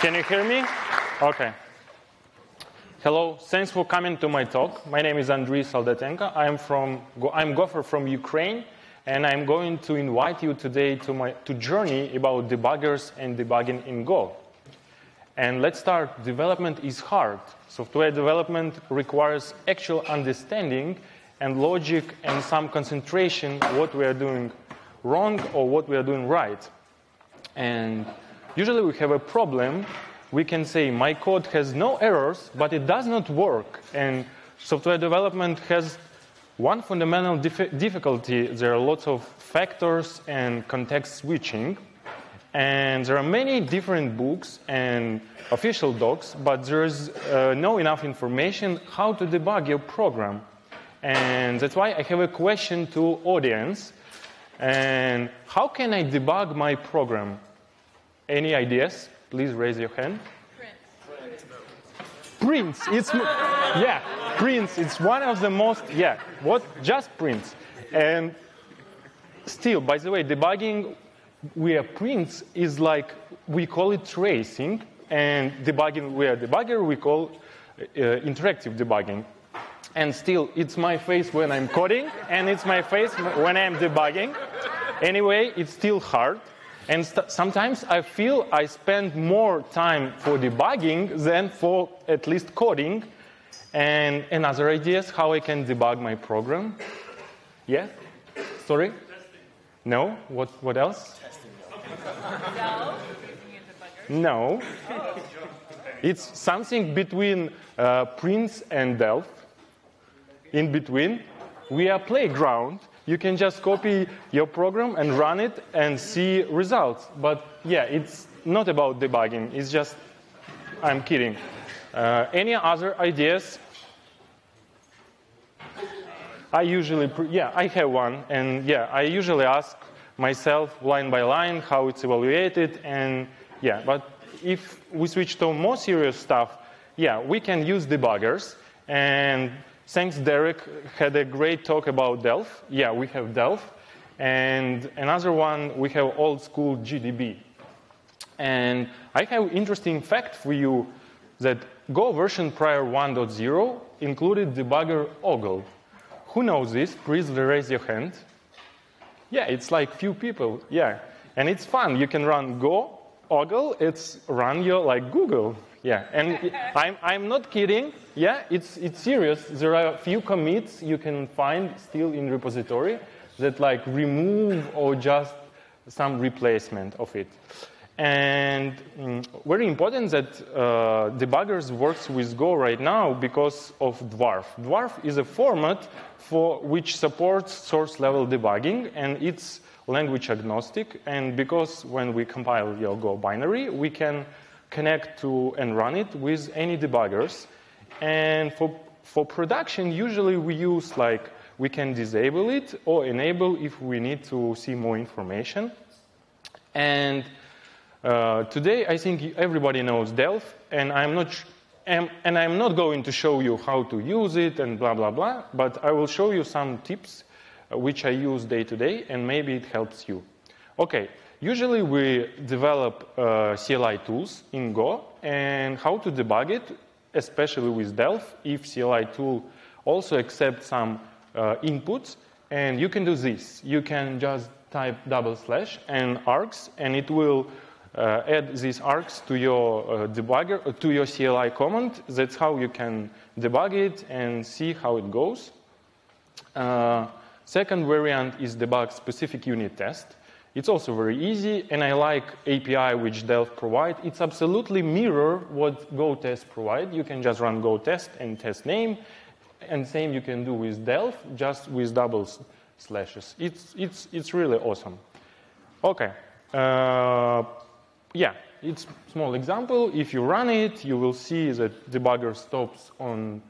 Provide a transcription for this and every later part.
Can you hear me? Okay. Hello, thanks for coming to my talk. My name is Andrii Soldatenko. I'm from I'm Gopher from Ukraine, and I'm going to invite you today to my to journey about debuggers and debugging in Go. And let's start. Development is hard. Software development requires actual understanding and logic and some concentration what we are doing wrong or what we are doing right. And usually we have a problem. We can say my code has no errors, but it does not work. And software development has one fundamental dif- difficulty. There are lots of factors and context switching. And there are many different books and official docs, but there is uh, no enough information how to debug your program. And that's why I have a question to audience. And how can I debug my program? Any ideas? Please raise your hand. Prints. It's yeah, prints. It's one of the most yeah. What? Just prints. And still, by the way, debugging where prints is like we call it tracing, and debugging where debugger we call uh, interactive debugging. And still, it's my face when I'm coding, and it's my face when I'm debugging. Anyway, it's still hard. And sometimes I feel I spend more time for debugging than for at least coding. And another ideas how I can debug my program. Yeah? Sorry? No? What, what else? Testing. No. It's something between uh, prints and Delve. In between, we are playground. You can just copy your program and run it and see results. But yeah, it's not about debugging. It's just, I'm kidding. Uh, any other ideas? I usually, yeah, I have one, and yeah, I usually ask myself line by line how it's evaluated, and yeah, but if we switch to more serious stuff, yeah, we can use debuggers, and thanks Derek had a great talk about Delve. Yeah, we have Delve, and another one we have old school GDB. And I have interesting fact for you that Go version prior 1.0 included debugger Ogle. Who knows this? Please raise your hand. Yeah, it's like few people. Yeah, and it's fun. You can run Go Ogle. It's run your like Google. Yeah, and I'm I'm not kidding. Yeah, it's it's serious. There are a few commits you can find still in repository that like remove or just some replacement of it. And mm, very important that uh, debuggers works with Go right now because of Dwarf. Dwarf is a format for which supports source level debugging and it's language agnostic. And because when we compile your Go binary, we can connect to and run it with any debuggers. And for, for production, usually we use like we can disable it or enable if we need to see more information. And uh, today, I think everybody knows Delve, and I'm not, and, and I'm not going to show you how to use it and blah blah blah. But I will show you some tips uh, which I use day to day, and maybe it helps you. Okay. Usually, we develop uh, CLI tools in Go, and how to debug it, especially with Delve, if CLI tool also accepts some uh, inputs. And you can do this. You can just type double slash and args, and it will uh, add these args to your uh, debugger, uh, to your CLI command. That's how you can debug it and see how it goes. Uh, second variant is debug specific unit test. It's also very easy, and I like API which Delve provide. It's absolutely mirror what GoTest provide. You can just run GoTest and test name, and same you can do with Delve, just with double slashes. It's, it's, it's really awesome. Okay. Uh, yeah, it's small example. If you run it, you will see that debugger stops on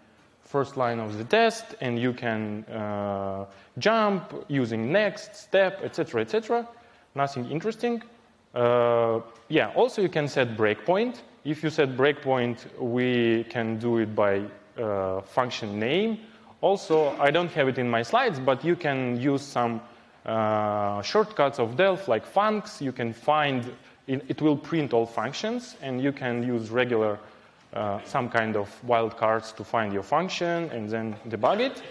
first line of the test, and you can uh, jump using next, step, etc., etc. Nothing interesting. Uh, yeah, also you can set breakpoint. If you set breakpoint, we can do it by uh, function name. Also, I don't have it in my slides, but you can use some uh, shortcuts of Delve like funcs. You can find it, it will print all functions, and you can use regular, uh, some kind of wildcards to find your function and then debug it.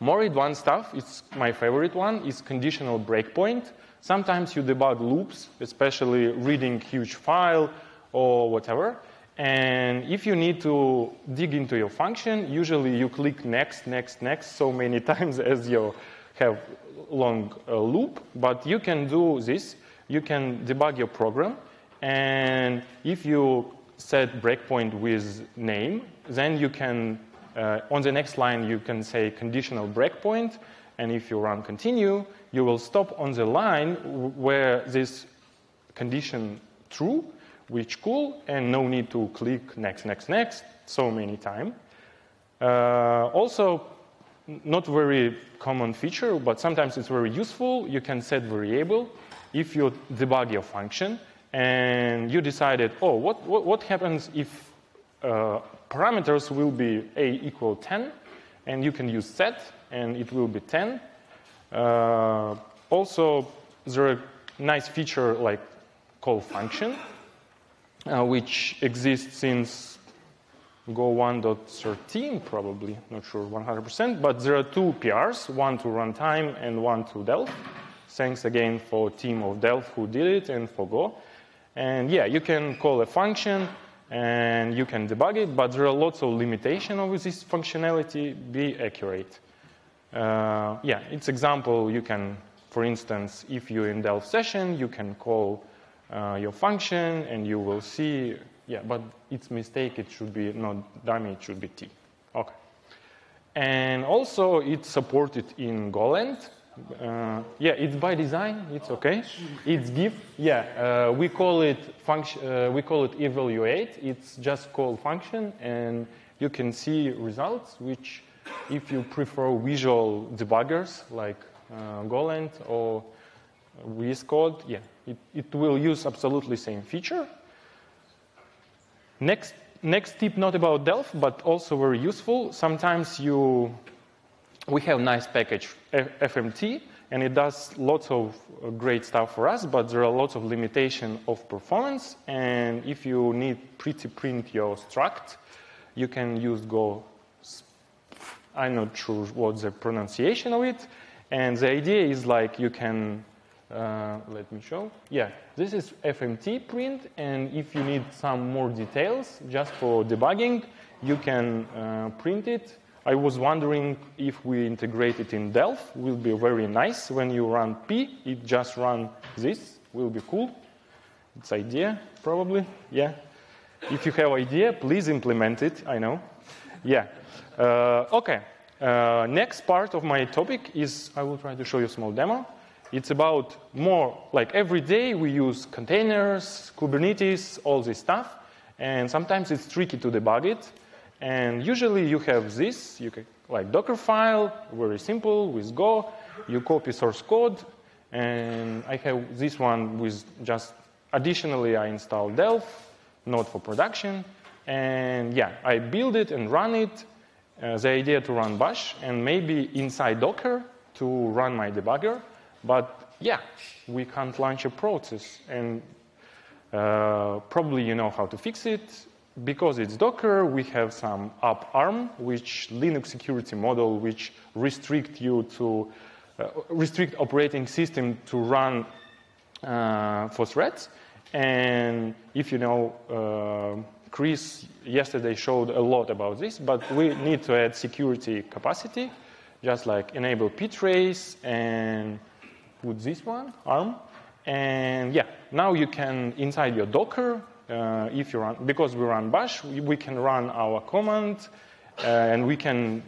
More advanced stuff, it's my favorite one, is conditional breakpoint. Sometimes you debug loops, especially reading huge file or whatever. And if you need to dig into your function, usually you click next, next, next so many times as you have long uh, loop. But you can do this. You can debug your program. And if you set breakpoint with name, then you can, uh, on the next line, you can say conditional breakpoint. And if you run continue, you will stop on the line where this condition true which cool, and no need to click next, next, next so many times. Uh, also, not very common feature, but sometimes it's very useful. You can set variable if you debug your function and you decided, oh, what, what, what happens if uh, parameters will be a equal 10, and you can use set, and it will be 10. Uh, also, there a nice feature like call function, uh, which exists since Go 1.13, probably, not sure 100%, but there are two PRs, one to runtime and one to Delve. Thanks again for team of Delve who did it and for Go. And yeah, you can call a function and you can debug it, but there are lots of limitations of this functionality. Be accurate. Uh, yeah, it's example you can, for instance, if you're in Delve session, you can call uh, your function and you will see, yeah, but it's mistake, it should be not dummy, it should be T. Okay. And also it's supported in GoLand. Uh, yeah, it's by design. It's okay. It's give. Yeah, uh, we call it function. Uh, we call it evaluate. It's just call function, and you can see results. Which, if you prefer visual debuggers like uh, GoLand or VS Code, yeah, it, it will use absolutely same feature. Next, next tip, not about Delve, but also very useful. Sometimes you, we have nice package FMT, and it does lots of uh, great stuff for us, but there are lots of limitation of performance. And if you need pretty print your struct, you can use Go. I'm not sure what the pronunciation of it. And the idea is like you can uh, let me show. Yeah, this is FMT print, and if you need some more details just for debugging, you can uh, print it. I was wondering if we integrate it in Delve, will be very nice. When you run P, it just run this, will be cool. It's idea, probably, yeah. If you have idea, please implement it, I know. Yeah, uh, okay. Uh, next part of my topic is, I will try to show you a small demo. It's about more like every day we use containers, Kubernetes, all this stuff, and sometimes it's tricky to debug it. And usually you have this, you can, like Docker file, very simple with Go. You copy source code, and I have this one with just additionally I install Delve, not for production, and yeah, I build it and run it. Uh, the idea to run Bash and maybe inside Docker to run my debugger. But yeah, we can't launch a process, and uh, probably you know how to fix it. Because it's Docker, we have some AppArmor, which Linux security model, which restrict you to uh, restrict operating system to run uh, for threats. And if you know, uh, Chris yesterday showed a lot about this, but we need to add security capacity, just like enable ptrace and put this one, ARM, and yeah, now you can, inside your Docker, uh, if you run, because we run bash, we, we can run our command, uh, and we can,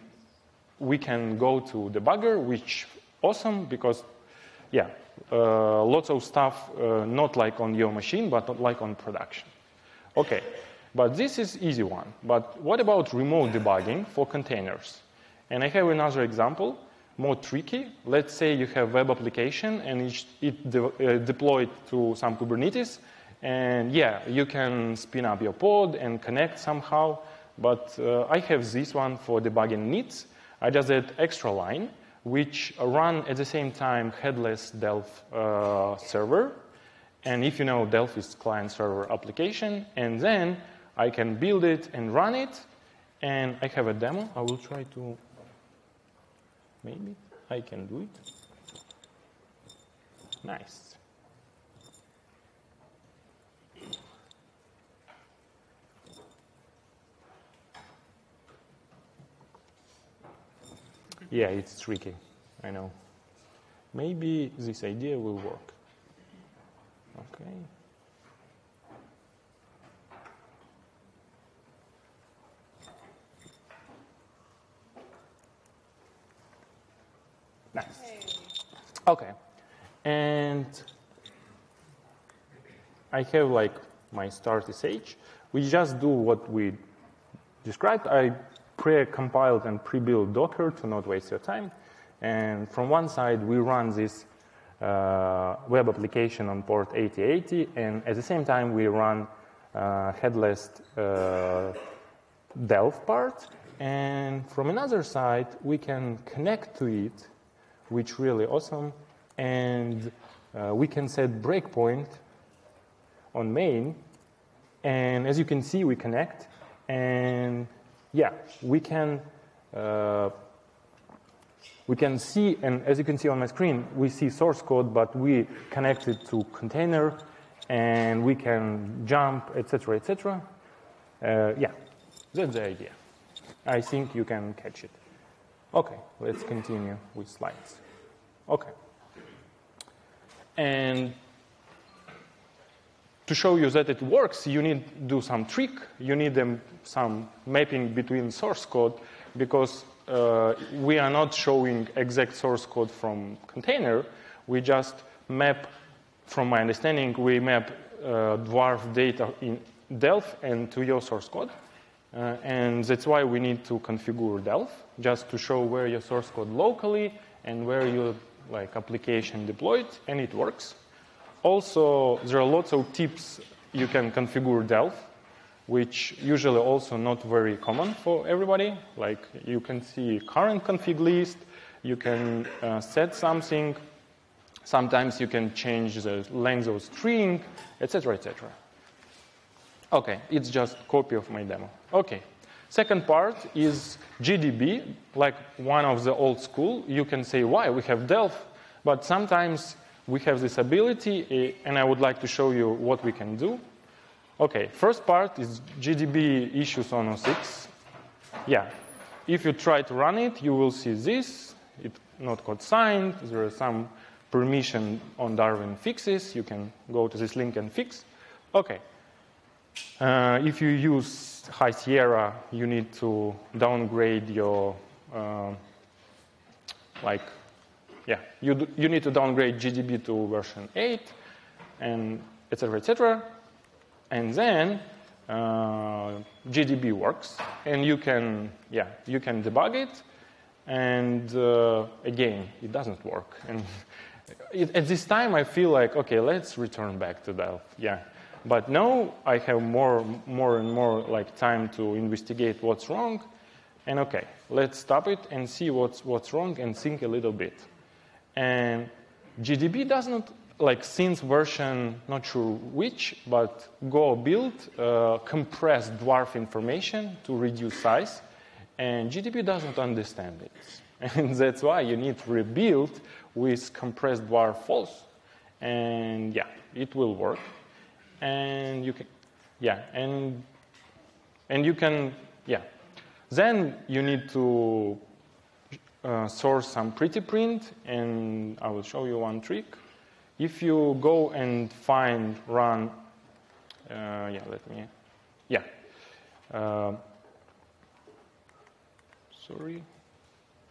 we can go to debugger, which awesome, because yeah, uh, lots of stuff, uh, not like on your machine, but like on production. Okay, but this is easy one. But what about remote debugging for containers? And I have another example more tricky. Let's say you have web application and it, de uh, deployed to some Kubernetes, and yeah, you can spin up your pod and connect somehow. But uh, I have this one for debugging needs. I just add extra line, which run at the same time headless Delve uh, server, and if you know Delphi's client server application, and then I can build it and run it, and I have a demo. I will try to, maybe I can do it. Nice. Yeah, it's tricky, I know. Maybe this idea will work. Okay. Nice. Okay. And I have like my start SH. We just do what we described. I pre-compiled and pre-built Docker to not waste your time. And from one side, we run this uh, web application on port 8080, and at the same time, we run uh, headless uh, Delve part. And from another side, we can connect to it, which really awesome, and uh, we can set breakpoint on main. And as you can see, we connect, and yeah, we can uh, we can see, and as you can see on my screen, we see source code, but we connect it to container, and we can jump, etc., etc. Uh, yeah, that's the idea. I think you can catch it. Okay, let's continue with slides. Okay. And to show you that it works, you need to do some trick. You need some mapping between source code because uh, we are not showing exact source code from container. We just map, from my understanding, we map uh, dwarf data in Delve and to your source code. Uh, and that's why we need to configure Delve, just to show where your source code locally and where your like application deployed, and it works. Also, there are lots of tips you can configure Delve which usually also not very common for everybody. Like you can see current config list, you can uh, set something, sometimes you can change the length of string, etc., etc. Okay, it's just copy of my demo. Okay, second part is GDB, like one of the old school. You can say, why? We have Delve, but sometimes we have this ability, eh, and I would like to show you what we can do. Okay, first part is GDB issues on OS X. Yeah, if you try to run it, you will see this. It's not code signed. There are some permission on Darwin fixes. You can go to this link and fix. Okay. Uh, if you use High Sierra, you need to downgrade your, uh, like, yeah, you, do, you need to downgrade GDB to version 8, and etc. etc and then uh, GDB works, and you can, yeah, you can debug it, and uh, again, it doesn't work. And it, at this time, I feel like, okay, let's return back to Delve, yeah. But now I have more, more and more like time to investigate what's wrong, and okay, let's stop it and see what's what's wrong and think a little bit. And GDB doesn't like since version, not sure which, but Go build uh, compressed dwarf information to reduce size, and GDB doesn't understand it. And that's why you need rebuild with compressed dwarf false. And yeah, it will work. And you can, yeah, and, and you can, yeah. Then you need to uh, source some pretty print, and I will show you one trick. If you go and find run, uh, yeah, let me, yeah. Uh, sorry.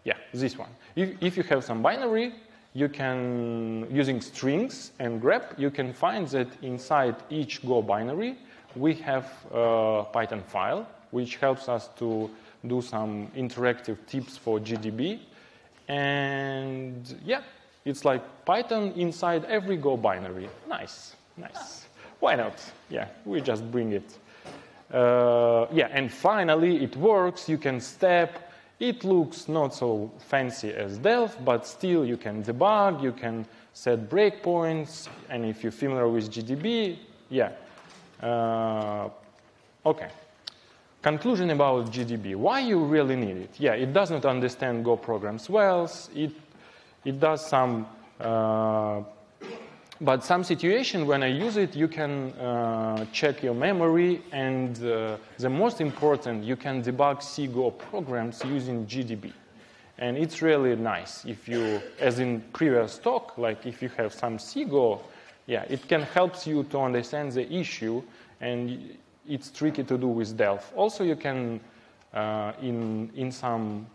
Yeah, this one. If, if you have some binary, you can, using strings and grep, you can find that inside each Go binary, we have a Python file, which helps us to do some interactive tips for GDB. And yeah, it's like Python inside every Go binary. Nice, nice. Why not? Yeah, we just bring it. Uh, yeah, and finally it works. You can step It looks not so fancy as Delve, but still you can debug, you can set breakpoints, and if you're familiar with GDB, yeah. Uh, okay. Conclusion about GDB. Why you really need it? Yeah, it does not understand Go programs well. It, it does some, uh, but some situation when I use it, you can uh, check your memory, and uh, the most important, you can debug C Go programs using GDB. And it's really nice if you, as in previous talk, like if you have some C Go, yeah, it can help you to understand the issue and it's tricky to do with Delve. Also, you can, uh, in, in some,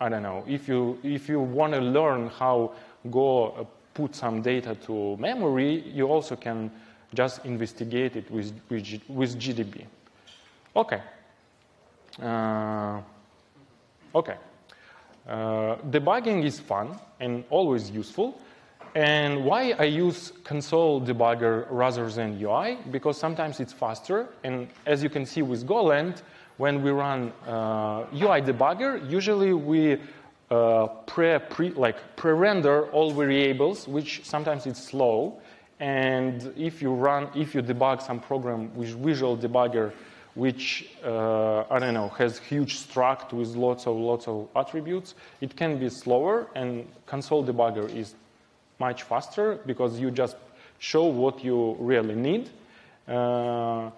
I don't know, if you, if you want to learn how Go uh, put some data to memory, you also can just investigate it with, with, GDB. Okay. Uh, okay. Uh, debugging is fun and always useful. And why I use console debugger rather than UI? Because sometimes it's faster. And as you can see with GoLand, when we run uh, UI debugger, usually we uh, pre, pre, like pre-render all variables, which sometimes it's slow. And if you run, if you debug some program with Visual Debugger, which uh, I don't know has huge struct with lots of lots of attributes, it can be slower. And console debugger is much faster because you just show what you really need. Uh,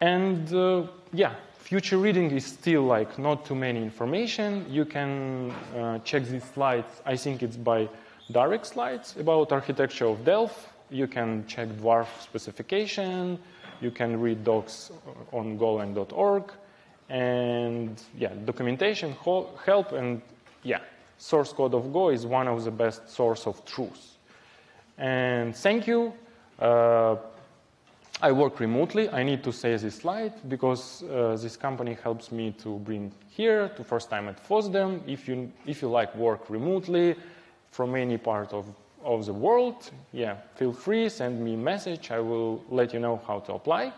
and uh, yeah, future reading is still like not too many information. You can uh, check these slides. I think it's by direct slides about architecture of Delve. You can check Dwarf specification. You can read docs on golang.org. And yeah, documentation help and yeah, source code of Go is one of the best source of truth. And thank you. Uh, I work remotely. I need to say this slide because uh, this company helps me to bring here to first time at FOSDEM. If you, if you like work remotely from any part of, of the world, yeah, feel free, send me a message. I will let you know how to apply.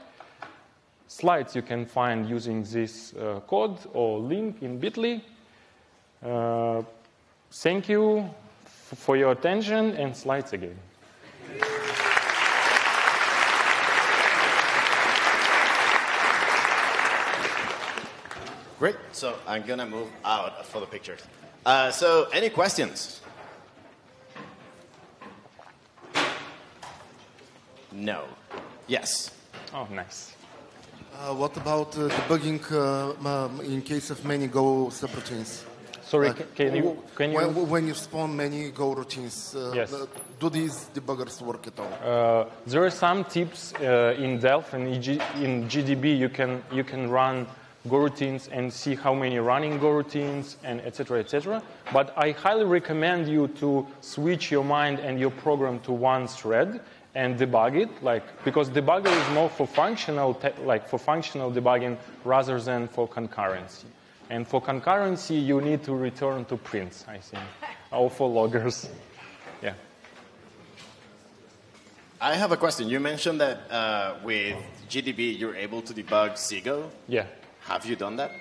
Slides you can find using this uh, code or link in bit.ly. Uh, Thank you for your attention and slides again. Great. So I'm going to move out for the pictures. Uh, so, any questions? No. Yes. Oh, nice. Uh, what about uh, debugging uh, in case of many Go subroutines? Sorry, can you can you when, when you spawn many Go routines? Uh, yes. do these debuggers work at all? Uh, there are some tips uh, in Delve and in GDB. You can you can run Go routines and see how many running goroutines and etc. etc. But I highly recommend you to switch your mind and your program to one thread and debug it, like because debugger is more for functional like for functional debugging rather than for concurrency. And for concurrency, you need to return to prints, I think, or for loggers. Yeah. I have a question. You mentioned that uh, with GDB, you're able to debug cgo. Yeah. Have you done that?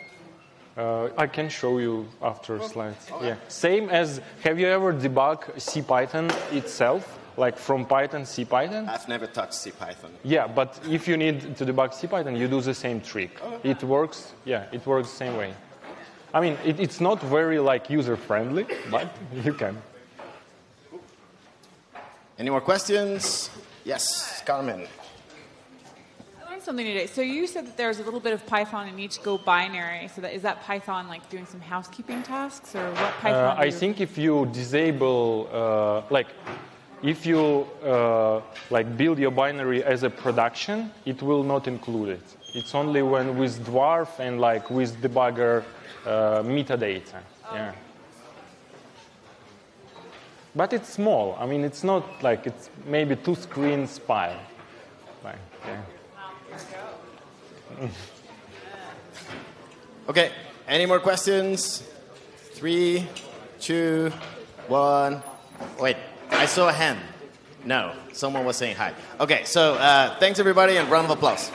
Uh, I can show you after oh. slides. Okay. Yeah. Same as, have you ever debugged CPython itself? Like from Python, CPython? I've never touched CPython. Yeah, but if you need to debug CPython, you do the same trick. Oh, okay. It works, yeah, it works the same way. I mean, it, it's not very like user friendly, but you can. Any more questions? Yes, Carmen. Something today. So you said that there's a little bit of Python in each Go binary. So that, is that Python like doing some housekeeping tasks, or what Python? Uh, I think if you disable, uh, like, if you uh, like build your binary as a production, it will not include it. It's only when with Dwarf and like with debugger uh, metadata. Yeah. But it's small. I mean, it's not like it's maybe two screens file. Like, yeah. okay. Any more questions? Three, two, one. Wait, I saw a hand. No, someone was saying hi. Okay, so uh, thanks everybody and round of applause.